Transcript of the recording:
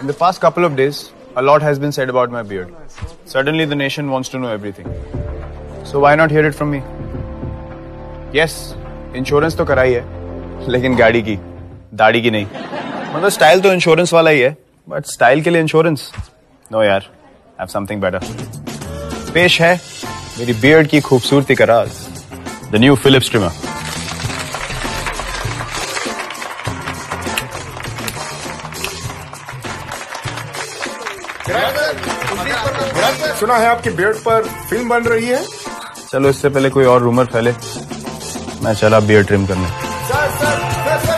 In the past couple of days, a lot has been said about my beard. Suddenly, the nation wants to know everything. So why not hear it from me? Yes, insurance तो कराई है लेकिन गाड़ी की दाढ़ी की नहीं मतलब स्टाइल तो इंश्योरेंस वाला ही है बट स्टाइल के लिए इंश्योरेंस नो यार हैव समथिंग बेटर पेश है मेरी बियर्ड की खूबसूरती का राज द न्यू फिलिप्स ट्रिमर सुना है आपकी बेड पर फ़िल्म बन रही है? चलो इससे पहले कोई और रूमर फैले मैं चला बियर ट्रिम करने। Sir, sir sir sir